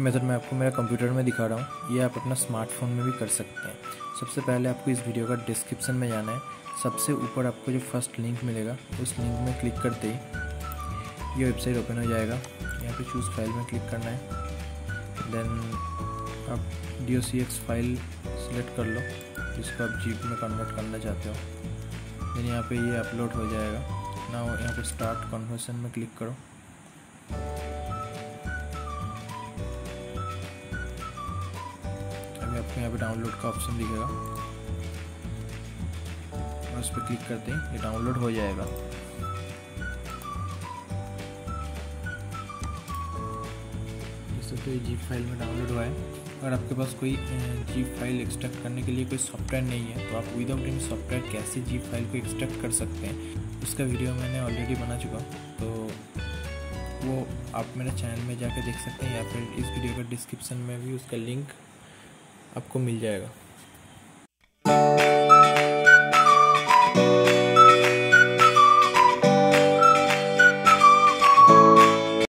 Method मैं आपको मेरा कंप्यूटर में दिखा रहा हूँ। ये आप अपना स्मार्टफ़ोन में भी कर सकते हैं। सबसे पहले आपको इस वीडियो का डिस्क्रिप्शन में जाना है। सबसे ऊपर आपको जो फ़र्स्ट लिंक मिलेगा, उस लिंक में क्लिक करते ही ये वेबसाइट ओपन हो जाएगा। यहाँ पे चूज़ फ़ाइल में क्लिक करना है। देन आप डी फ़ाइल सेलेक्ट कर लो, जिसको आप जीप में कन्वर्ट करना चाहते हो। देन यहाँ पे ये अपलोड हो जाएगा। ना यहाँ पे स्टार्ट कन्वर्सन में क्लिक करो। आपको यहाँ पे डाउनलोड का ऑप्शन दिखेगा। और उस पर क्लिक करते हैं, ये डाउनलोड हो जाएगा। तो ये जीप फ़ाइल में डाउनलोड हुआ है। अगर आपके पास कोई जीप फ़ाइल एक्सट्रैक्ट करने के लिए कोई सॉफ्टवेयर नहीं है तो आप विदाउट एनी सॉफ्टवेयर कैसे जीप फ़ाइल को एक्सट्रैक्ट कर सकते हैं? उसका वीडियो मैंने ऑलरेडी बना चुका तो वो आप मेरे चैनल में जाकर देख सकते हैं, या फिर इस वीडियो का डिस्क्रिप्शन में भी उसका लिंक आपको मिल जाएगा।